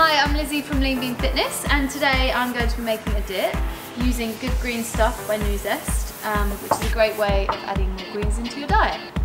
Hi, I'm Lizzie from Lean Bean Fitness and today I'm going to be making a dip using Good Green Stuff by Nuzest, um, which is a great way of adding more greens into your diet.